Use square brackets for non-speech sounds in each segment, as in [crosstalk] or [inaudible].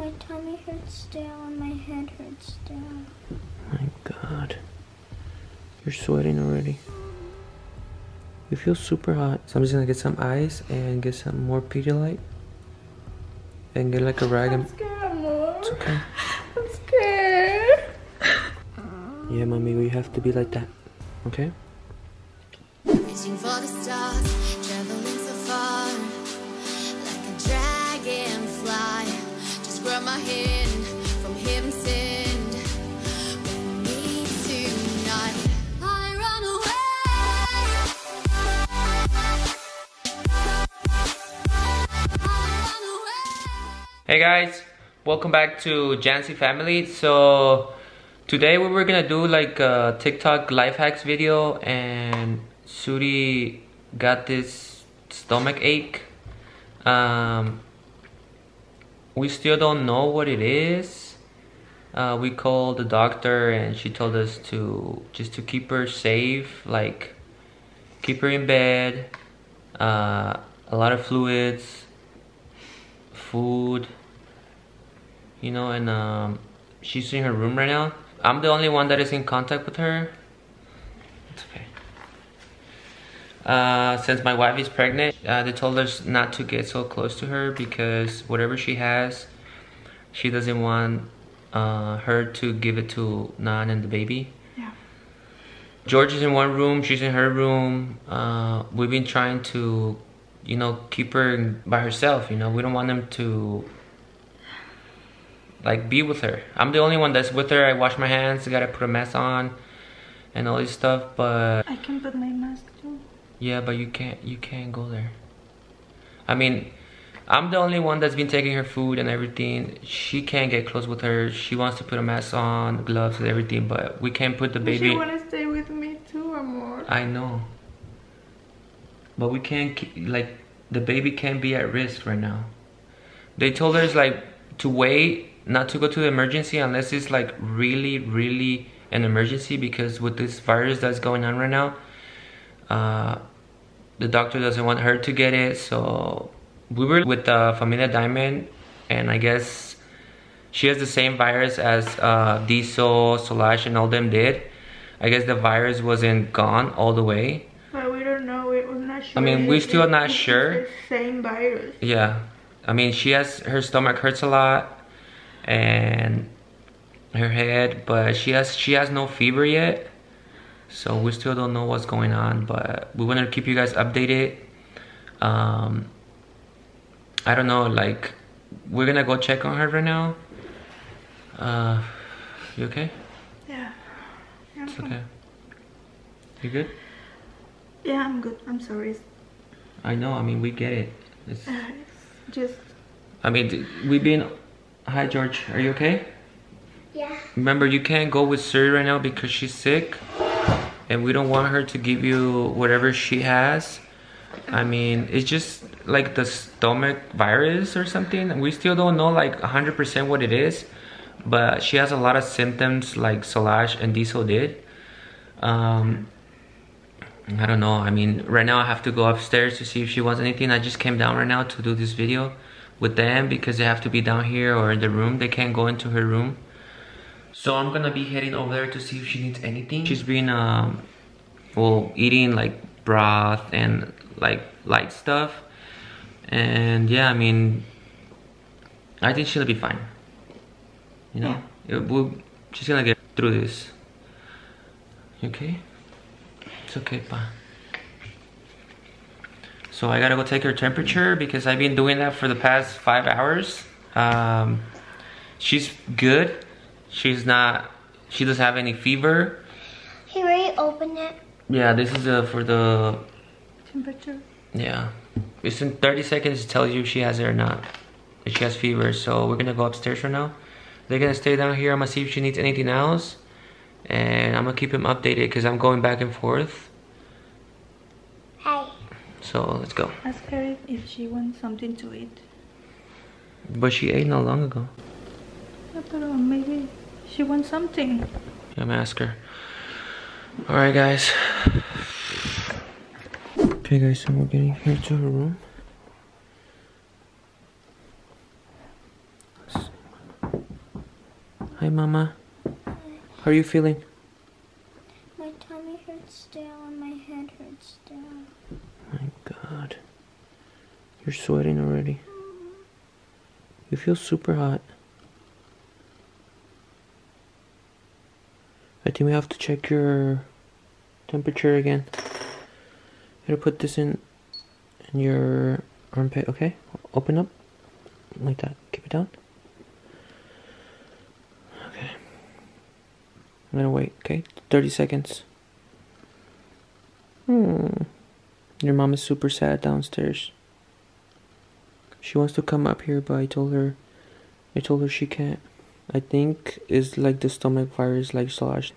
My tummy hurts still and my head hurts still. My God. You're sweating already. You feel super hot. So I'm just gonna get some ice and get some more Pedialyte. And get like a rag and... scared, amor. It's okay. I'm scared. Yeah, mommy, we have to be like that. Okay? Hey guys, welcome back to Jancy Family. So today we were gonna do like a TikTok life hacks video and Suri got this stomach ache. Um, we still don't know what it is. Uh, we called the doctor and she told us to just to keep her safe, like keep her in bed, uh, a lot of fluids, food, you know, and um, she's in her room right now. I'm the only one that is in contact with her. It's okay. Uh, since my wife is pregnant, uh, they told us not to get so close to her because whatever she has, she doesn't want uh, her to give it to Nan and the baby. Yeah. George is in one room, she's in her room. Uh, we've been trying to, you know, keep her by herself. You know, we don't want them to like be with her. I'm the only one that's with her. I wash my hands, gotta put a mask on, and all this stuff. But I can put my mask too. Yeah, but you can't. You can't go there. I mean, I'm the only one that's been taking her food and everything. She can't get close with her. She wants to put a mask on, gloves and everything, but we can't put the baby. She wanna stay with me too, amor. I know. But we can't like the baby can't be at risk right now. They told us like to wait, not to go to the emergency unless it's like really, really an emergency because with this virus that's going on right now, uh, the doctor doesn't want her to get it. So we were with uh, Familia Dimond, and I guess she has the same virus as uh, Diezel, Solange, and all them did. I guess the virus wasn't gone all the way. But we don't know. We- We're not sure. I mean, we're still not it's sure. The same virus. Yeah, I mean, she has her stomach hurts a lot, and her head, but she has she has no fever yet, so we still don't know what's going on. But we want to keep you guys updated. Um, I don't know, like we're gonna go check on her right now. Uh, you okay? Yeah. Yeah, It's okay. You good? Yeah, I'm good. I'm sorry. I know. I mean, we get it. It's, Uh, it's just I mean, we've been. Hi, George. Are you okay? yeah. Remember, you can't go with Suri right now because she's sick, and we don't want her to give you whatever she has. I mean, it's just like the stomach virus or something. We still don't know like 100% what it is, but she has a lot of symptoms like Solange and Diezel did. Um, I don't know. I mean, right now I have to go upstairs to see if she wants anything. I just came down right now to do this video with them because they have to be down here or in the room. They can't go into her room. So I'm gonna be heading over there to see if she needs anything. She's been um well eating like broth and like light stuff. And yeah, I mean I think she'll be fine. You know? It, we'll, she's gonna get through this. You okay? It's okay, pa. So I gotta go take her temperature because I've been doing that for the past five hours. Um, she's good. She's not. She doesn't have any fever. He already opened it. Yeah, this is uh, for the. Temperature. Yeah, it's in 30 seconds. It tells you if she has it or not. If she has fever, so we're gonna go upstairs right now. They're gonna stay down here. I'm gonna see if she needs anything else, and I'm gonna keep him updated because I'm going back and forth. Hey. So let's go. Ask her if she wants something to eat. But she ate not long ago. Yeah, but uh, maybe she wants something. I'm gonna ask her. Alright, guys. Okay, guys, so we're getting here to her room. Let's see, Hi, Mama. How are you feeling? My tummy hurts still and my head hurts still. My God. You're sweating already. You feel super hot. I think we have to check your temperature again. Gotta put this in in your armpit, okay? Open up. Like that. Keep it down. Okay. I'm gonna wait, okay? 30 seconds. Hmm. Your mom is super sad downstairs. She wants to come up here, but I told her, I told her she can't. I think it's like the stomach virus, like Slash.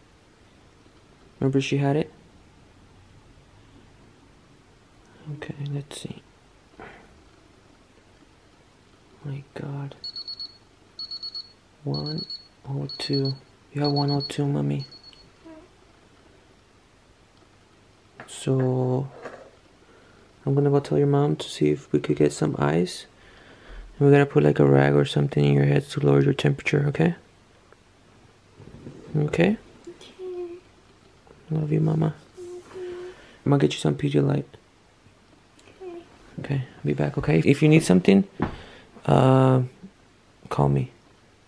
Remember she had it? Okay, let's see. My God. 102. You have 102, mommy. So I'm gonna go tell your mom to see if we could get some ice. And we're gonna put like a rag or something in your head to lower your temperature, okay? Okay? Okay. Love you, mama. I'm gonna get you some Pedialyte. Okay. Okay, I'll be back, okay? If you need something, uh, call me,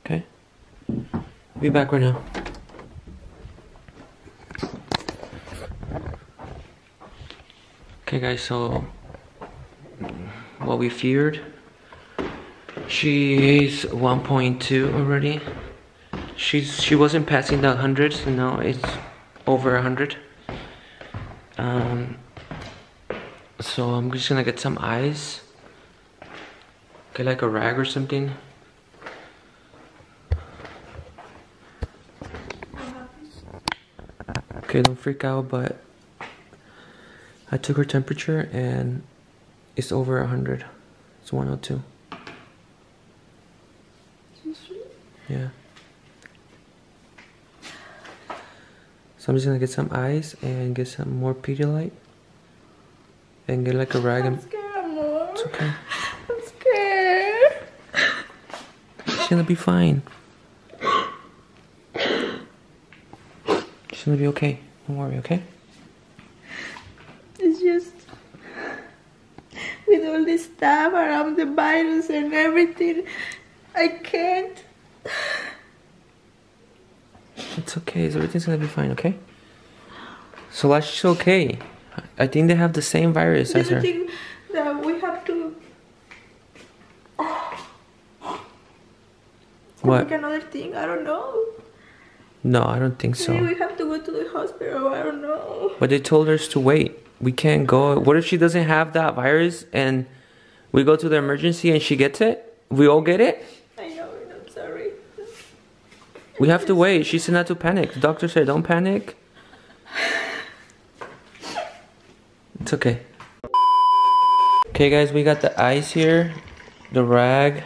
okay? Be back right now. Okay, guys, so what we feared, she's 1.2 already. She's she wasn't passing the hundreds, now it's over a hundred. Um, so I'm just gonna get some ice. Get like a rag or something. Okay, don't freak out, but I took her temperature and it's over 100. It's 102. Yeah. So I'm just gonna get some ice and get some more Pedialyte and get like a rag and scared, amor. it's okay. I'm scared. She's gonna be fine. She's gonna be okay. Don't worry, okay? It's just with all this stuff around the virus and everything, I can't. It's okay. So everything's gonna be fine, okay? So like she's okay. I think they have the same virus Do as her. think that we have to What? another thing? I don't know. No, I don't think Maybe so. we have to go to the hospital. I don't know. But they told us to wait. We can't go. What if she doesn't have that virus and we go to the emergency and she gets it? We all get it? I know. I'm sorry. We have to wait. She said not to panic. The doctor said don't panic. It's okay. Okay, guys, we got the ice here, the rag,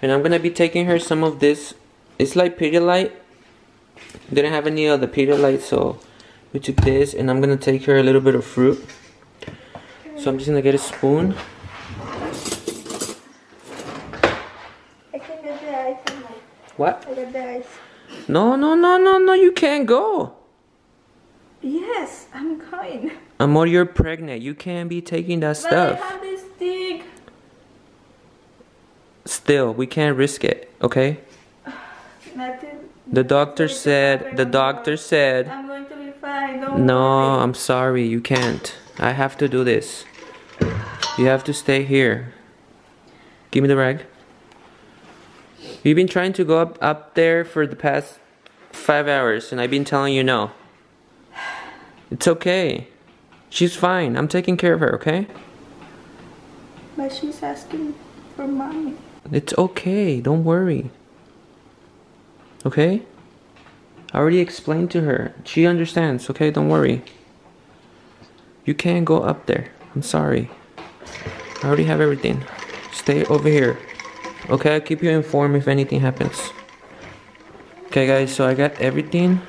and I'm gonna be taking her some of this. It's like Pedialyte. Didn't have any of the Pedialyte, so we took this, and I'm gonna take her a little bit of fruit. So I'm just gonna get a spoon. I can get the ice. in my- What? I got the ice. No, no, no, no, no! You can't go. Yes, I'm going. Amor, you're pregnant. You can't be taking that But stuff. I have this thing. Still, we can't risk it, okay? Nothing. The doctor Nothing's said, the doctor said, I'm going to be fine. Don't no, worry. I'm sorry, you can't. I have to do this. You have to stay here. Give me the rag. You've been trying to go up, up there for the past five hours, and I've been telling you no. It's okay. She's fine. I'm taking care of her, okay? But she's asking for money. It's okay. Don't worry. Okay? I already explained to her. She understands, okay? Don't worry. You can't go up there. I'm sorry. I already have everything. Stay over here. Okay, I'll keep you informed if anything happens. Okay, guys, so I got everything.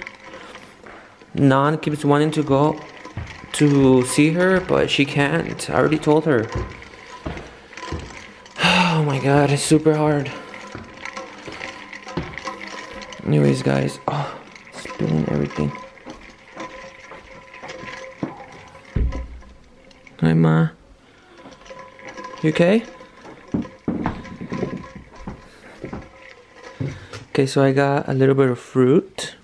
Nan keeps wanting to go to see her, but she can't. I already told her. [sighs] Oh my god, it's super hard. Anyways, guys, oh, spilling everything. Hi, Ma. You okay? Okay, so I got a little bit of fruit.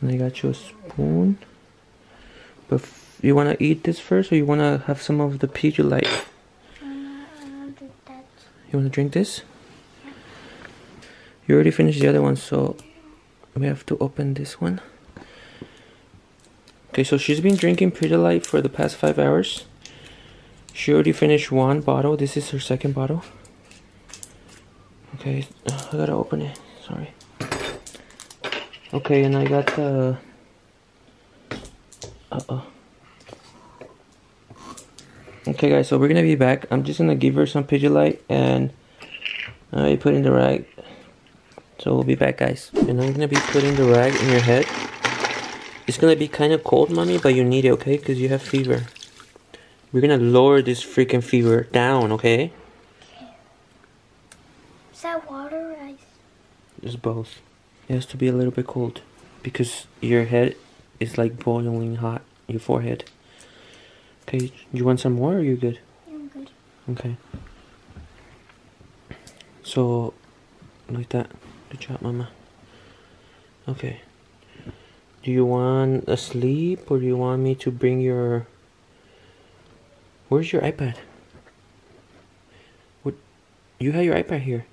And I got you a spoon. But you want to eat this first, or you want to have some of the I'll do that. You want to drink this? You already finished the other one, so we have to open this one. Okay, so she's been drinking Pedialyte for the past five hours. She already finished one bottle. This is her second bottle. Okay, I gotta open it. Sorry. Okay, and I got the. Uh oh. Okay, guys, so we're gonna be back. I'm just gonna give her some Pedialyte and I put in the rag. So we'll be back, guys. And I'm gonna be putting the rag in your head. It's gonna be kind of cold, mommy, but you need it, okay? Because you have fever. We're gonna lower this freaking fever down, okay? Is that water or ice? It's both. It has to be a little bit cold because your head is like boiling hot. Your forehead. Okay, you want some more or you good? I'm good. Okay. So, like that. Good job, Mama. Okay. Do you want a sleep or do you want me to bring your. Where's your iPad? What? You have your iPad here.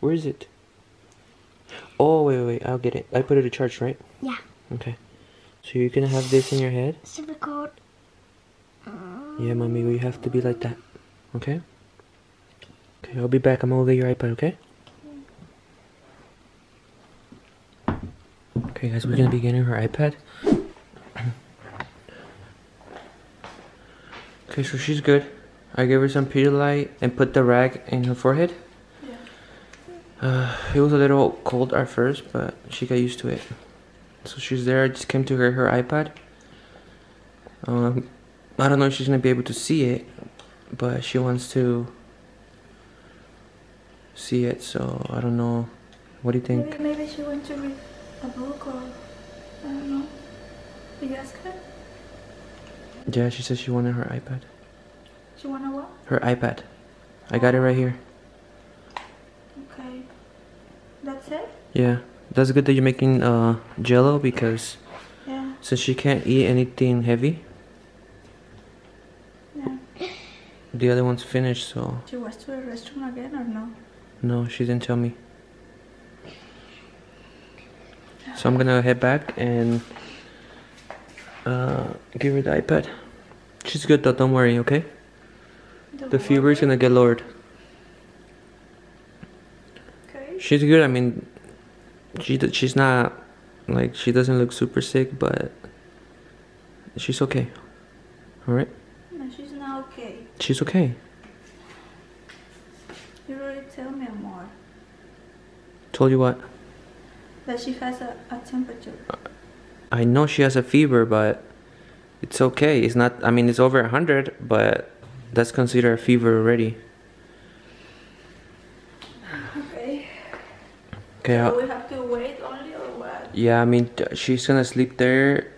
Where is it? Oh, wait, wait, wait. I'll get it. I put it to charge, right? Yeah. Okay. So you're gonna have this in your head? Super cold. Yeah, mommy, we have to be like that. Okay? Okay, I'll be back. I'm gonna get your iPad, okay? Okay, guys, we're gonna be getting her iPad. Okay, so she's good. I gave her some Pedialyte and put the rag in her forehead. Uh, it was a little cold at first, but she got used to it. So she's there. I just came to her her iPad. Um, I don't know if she's gonna be able to see it, but she wants to see it. So I don't know. What do you think? Maybe, maybe she went to read a book or I don't know. Did you ask her? Yeah, she said she wanted her iPad. She wanna what? Her iPad. I got it right here. Okay. That's it? Yeah, that's good that you're making uh Jello because Yeah. since she can't eat anything heavy, Yeah. the other one's finished. So She was to the restroom again or no? no, she didn't tell me. So I'm gonna head back and uh give her the iPad. She's good though. Don't worry, okay? The fever is gonna get lowered. Okay. She's good. I mean, she she's not like she doesn't look super sick, but she's okay. All right, No, she's not okay. she's okay. You already tell me more. Told you what? That she has a, a temperature. I know she has a fever, but it's okay. It's not. I mean, it's over hundred, but that's considered a fever already. Okay. Okay. So we have to wait only or what? yeah, I mean, she's gonna sleep there.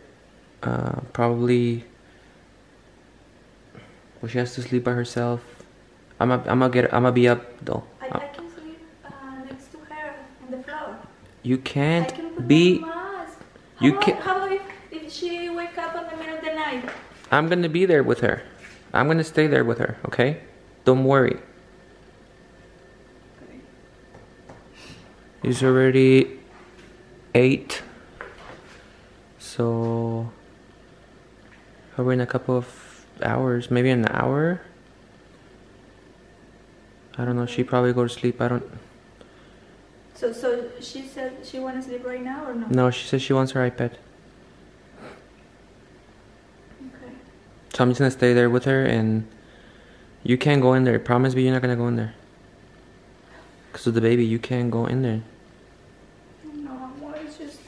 Uh, probably. Well, she has to sleep by herself. I'm gonna, I'm gonna get. I'm gonna be up though. I, I can sleep uh, next to her on the floor. You can't can be. You how About, how about if, if she wake up in the middle of the night? I'm gonna be there with her. I'm gonna stay there with her. Okay? Don't worry. Okay. It's already eight. So probably in a couple of hours, maybe an hour. I don't know. She probably go to sleep. I don't. So so she said she wants to sleep right now or no? No, she says she wants her iPad. Okay. So I'm just gonna stay there with her, and you can't go in there. Promise me, you're not gonna go in there. Cause of the baby, you can't go in there. No, it's just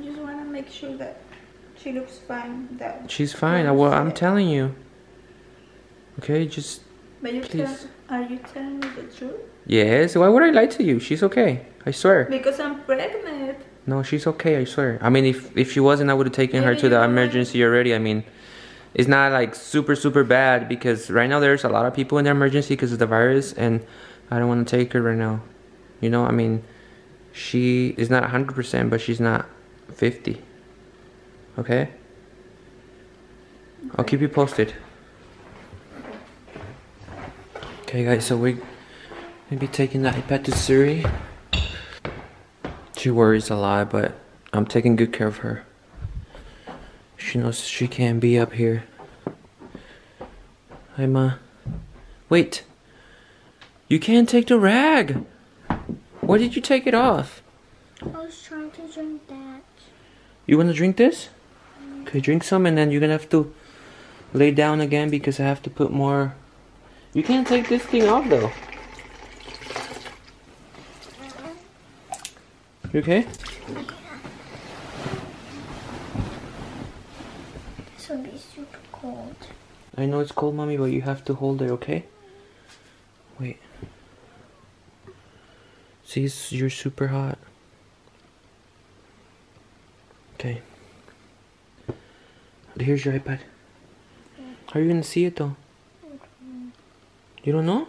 you just wanna make sure that she looks fine. That She's fine. I, well, I'm telling you. Okay, just But you Please. tell, are you telling me the truth? yes. Why would I lie to you? She's okay. I swear. Because I'm pregnant. No, she's okay. I swear. I mean, if if she wasn't, I would have taken her to the emergency already. I mean, it's not like super super bad because right now there's a lot of people in the emergency because of the virus, and I don't want to take her right now. You know, I mean, she is not 100%, but she's not 50. Okay? I'll keep you posted. Okay, guys, so we're gonna be taking the iPad to Suri. She worries a lot, but I'm taking good care of her. She knows she can't be up here. Hi, Ma. Wait. You can't take the rag. Why did you take it off? I was trying to drink that. You want to drink this? Mm. Okay, drink some and then you're gonna have to lay down again because I have to put more. You can't take this thing off though. You okay? This would be super cold. I know it's cold, mommy, but you have to hold it, okay? Wait. See, you're super hot. Okay. Here's your iPad. How are you gonna see it though? You don't know?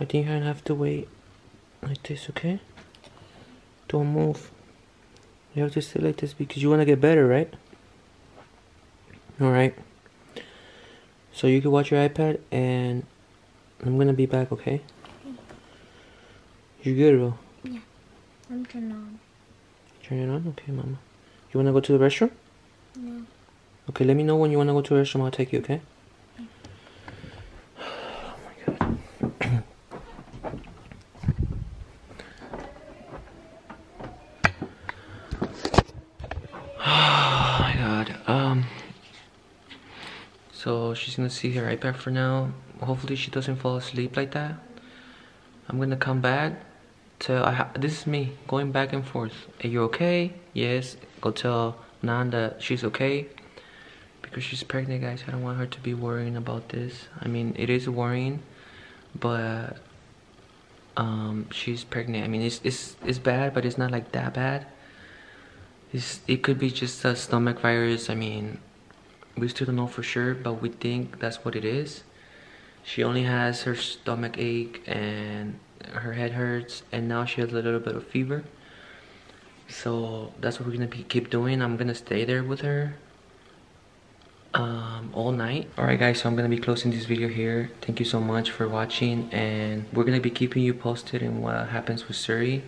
I think you're have to wait like this, okay? Don't move. You have to stay like this because you wanna get better, right? Alright. So you can watch your iPad and I'm gonna be back, okay? You good, bro? Yeah. I'm turned on. Turn it on? Okay, mama. You wanna go to the restroom? No. Okay, let me know when you wanna go to the restroom, I'll take you, okay? Oh my god. oh my god. Um so she's gonna see her iPad for now. Hopefully she doesn't fall asleep like that. I'm gonna come back. Tell I this is me going back and forth. Are you okay? Yes. Go tell Nan that she's okay because she's pregnant, guys. I don't want her to be worrying about this. I mean, it is worrying, but um, she's pregnant. I mean, it's it's it's bad, but it's not like that bad. It's it could be just a stomach virus. I mean, we still don't know for sure, but we think that's what it is. She only has her stomach ache and her head hurts, and now she has a little bit of fever. So that's what we're gonna be, keep doing. I'm gonna stay there with her um, all night. Alright guys, so I'm gonna be closing this video here. Thank you so much for watching and we're gonna be keeping you posted in what happens with Suri.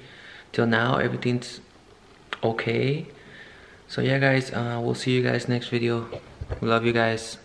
Till now, everything's okay. So yeah guys, uh, we'll see you guys next video. Love you guys.